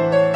Música